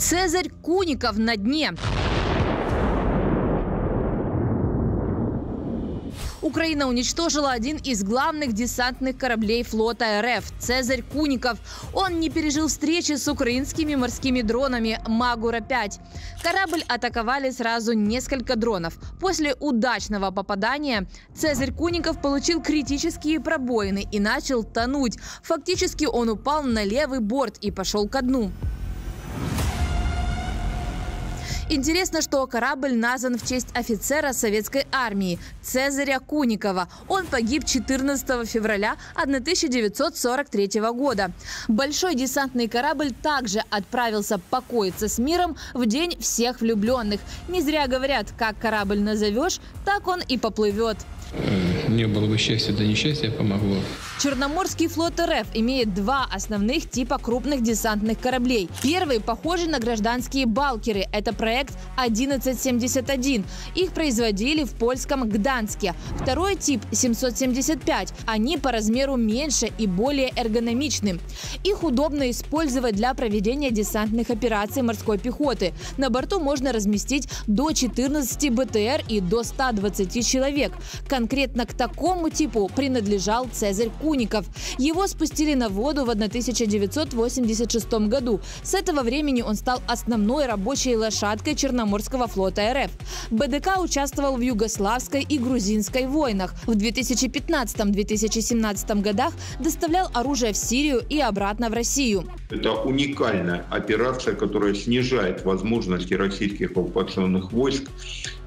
Цезарь Куников на дне. Украина уничтожила один из главных десантных кораблей флота РФ – «Цезарь Куников». Он не пережил встречи с украинскими морскими дронами «Магура-5». Корабль атаковали сразу несколько дронов. После удачного попадания «Цезарь Куников» получил критические пробоины и начал тонуть. Фактически он упал на левый борт и пошел ко дну. Интересно, что корабль назван в честь офицера советской армии Цезаря Куникова. Он погиб 14 февраля 1943 года. Большой десантный корабль также отправился покоиться с миром в День всех влюбленных. Не зря говорят, как корабль назовешь, так он и поплывет. Не было бы счастья, да несчастье помогло. Черноморский флот РФ имеет два основных типа крупных десантных кораблей. Первый похожий на гражданские балкеры. Это проект 1171. Их производили в польском Гданске. Второй тип 775. Они по размеру меньше и более эргономичны. Их удобно использовать для проведения десантных операций морской пехоты. На борту можно разместить до 14 БТР и до 120 человек. Конкретно к такому типу принадлежал Цезарь Кур Куников. Его спустили на воду в 1986 году. С этого времени он стал основной рабочей лошадкой Черноморского флота РФ. БДК участвовал в югославской и грузинской войнах. В 2015-2017 годах доставлял оружие в Сирию и обратно в Россию. Это уникальная операция, которая снижает возможности российских оккупационных войск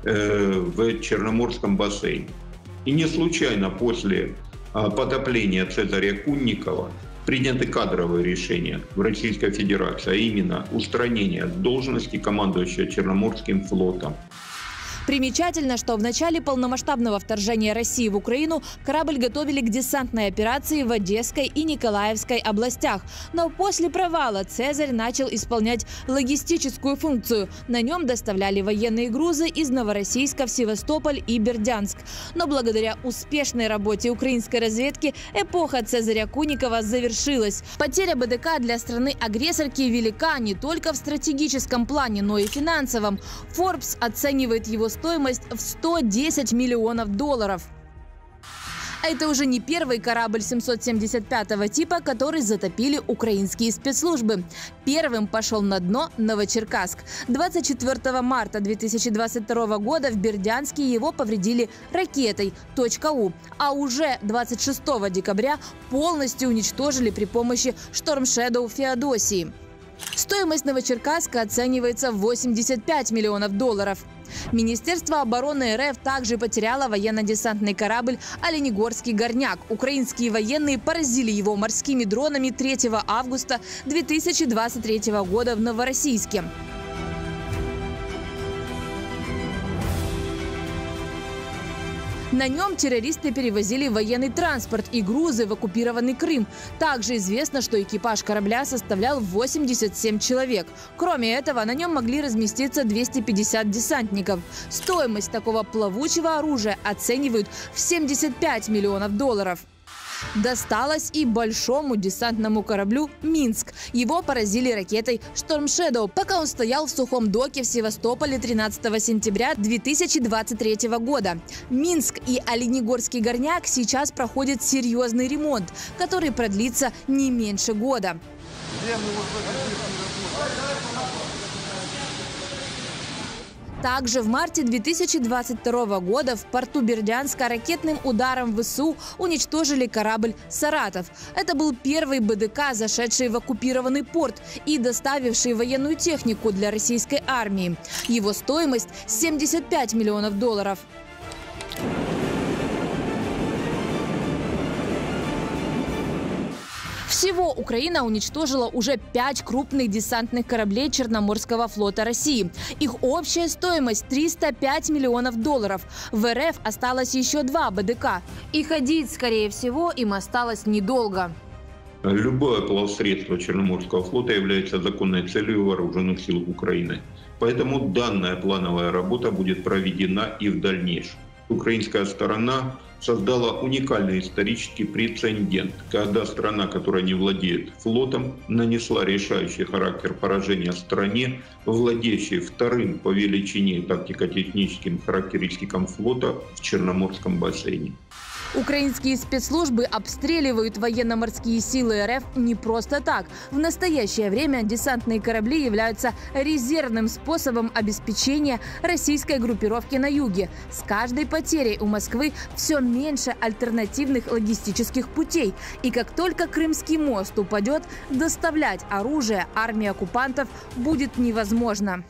э, в Черноморском бассейне. И не случайно после потопления Цезаря Кунникова приняты кадровые решения в Российской Федерации, а именно устранение должности командующего Черноморским флотом. Примечательно, что в начале полномасштабного вторжения России в Украину корабль готовили к десантной операции в Одесской и Николаевской областях. Но после провала «Цезарь» начал исполнять логистическую функцию. На нем доставляли военные грузы из Новороссийска в Севастополь и Бердянск. Но благодаря успешной работе украинской разведки эпоха Цезаря Куникова завершилась. Потеря БДК для страны-агрессорки велика не только в стратегическом плане, но и финансовом. Forbes оценивает его стоимость в 110 миллионов долларов. Это уже не первый корабль 775 типа, который затопили украинские спецслужбы. Первым пошел на дно Новочеркасск. 24 марта 2022 года в Бердянске его повредили ракетой .у, а уже 26 декабря полностью уничтожили при помощи Шторм Феодосии. Стоимость Новочеркасска оценивается в 85 миллионов долларов. Министерство обороны РФ также потеряло военно-десантный корабль «Оленегорский горняк». Украинские военные поразили его морскими дронами 3 августа 2023 года в Новороссийске. На нем террористы перевозили военный транспорт и грузы в оккупированный Крым. Также известно, что экипаж корабля составлял 87 человек. Кроме этого, на нем могли разместиться 250 десантников. Стоимость такого плавучего оружия оценивают в 75 миллионов долларов. Досталось и большому десантному кораблю «Минск». Его поразили ракетой «Шторм Shadow», пока он стоял в сухом доке в Севастополе 13 сентября 2023 года. Минск и Оленегорский горняк сейчас проходят серьезный ремонт, который продлится не меньше года. Также в марте 2022 года в порту Бердянска ракетным ударом ВСУ уничтожили корабль «Саратов». Это был первый БДК, зашедший в оккупированный порт и доставивший военную технику для российской армии. Его стоимость – 75 миллионов долларов. Всего Украина уничтожила уже пять крупных десантных кораблей Черноморского флота России. Их общая стоимость 305 миллионов долларов. В РФ осталось еще два БДК. И ходить, скорее всего, им осталось недолго. Любое плавсредство Черноморского флота является законной целью вооруженных сил Украины. Поэтому данная плановая работа будет проведена и в дальнейшем. Украинская сторона создала уникальный исторический прецедент, когда страна, которая не владеет флотом, нанесла решающий характер поражения стране, владеющей вторым по величине тактико-техническим характеристикам флота в Черноморском бассейне. Украинские спецслужбы обстреливают военно-морские силы РФ не просто так. В настоящее время десантные корабли являются резервным способом обеспечения российской группировки на юге. С каждой потерей у Москвы все меньше альтернативных логистических путей. И как только Крымский мост упадет, доставлять оружие армии оккупантов будет невозможно.